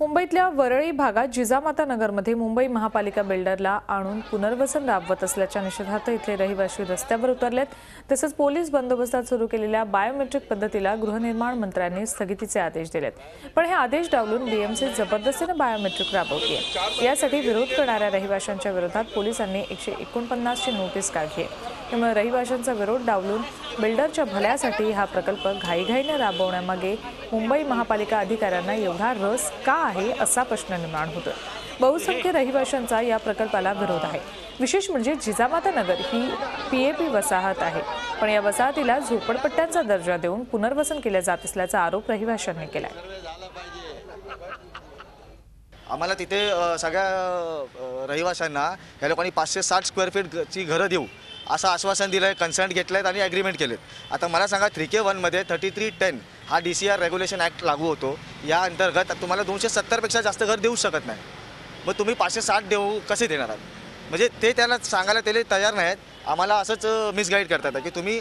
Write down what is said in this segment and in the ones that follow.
मुंबईतल्या वरळी भागात जिजामाता नगरमध्ये मुंबई महापालिका बिल्डरला आणून पुनर्वसन राबवत असल्याच्या निषेधार्थ इथले रहिवासी रस्त्यावर उतरलेत. तसंच पोलीस बंदोबस्तात सुरू केलेल्या बायोमेट्रिक पद्धतीला गृहनिर्माण मंत्र्यांनी स्थगितीचे आदेश दिलेत. पण हे आदेश डावलून बीएमसी जबरदस्तीनं बायोमेट्रिक राबवतीये. यासाठी विरोध करणाऱ्या रहिवाशांच्या विरोधात पोलिसांनी एकशे एकोणपन्नासची नोटीस काढली आहे त्यामुळे रहिवाशांचा विरोध डावलून बिल्डरच्या भल्यासाठी हा प्रकल्प घाईघाईने राबवण्यामागे मुंबई महापालिका अधिकाऱ्यांना एवढा रस का आहे असा प्रश्न निर्माण होतो बहुसंख्य रहिवाशांचा या प्रकल्पाला विरोध आहे. विशेष म्हणजे जिजामाता नगर ही पी वसाहत आहे. पण या वसाहतीला झोपडपट्ट्यांचा दर्जा देऊन पुनर्वसन केले जात असल्याचा आरोप रहिवाशांनी केला आम्हाला तिथे सगळ्या रहिवाशांना या लोकांनी पाचशे साठ स्क्वेअर फीटची घरं देऊ. असं आश्वासन दिलं आहे कन्सर्ट घेतलं आहेत आणि ॲग्रीमेंट केलेत. आता मला सांगा थ्री के वनमध्ये थर्टी थ्री टेन हा D C R regulation act लागू होतो. या अंतर्गत तुम्हाला दोनशे सत्तरपेक्षा जास्त घर देऊ शकत नाही. मग तुम्ही पाचशे साठ देऊ कसे देणार आहात? म्हणजे ते त्याला सांगायला त्याला तयार नाहीत. आम्हाला असंच मिसगाईड करतात की तुम्ही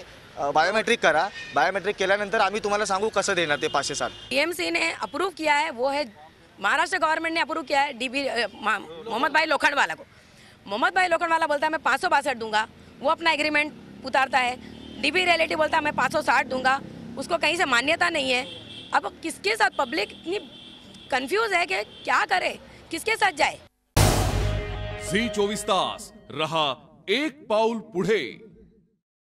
बायोमेट्रिक करा. बायोमेट्रिक केल्यानंतर आम्ही तुम्हाला सांगू कसं देणार ते पाचशे साठ. एम ने अप्रूव किया है वो है महाराष्ट्र गवर्नमेंट ने अप्रूव किया है डीबी मोहम्मद भाई लोखंडवाला को. मोहम्मद भाई लोखंडवाला बोलता है मैं पाँच सौ बासठ दूंगा. वो अपना एग्रीमेंट उतारता है। डीबी रियलिटी बोलता है, मैं पाँच सौ साठ दूँगा। उसको कहीं से मान्यता नहीं है। अब किसके साथ पब्लिक इतनी कंफ्यूज है कि क्या करे? किसके साथ जाए? जी चोवीस तास, रहा एक पाउल पुढे।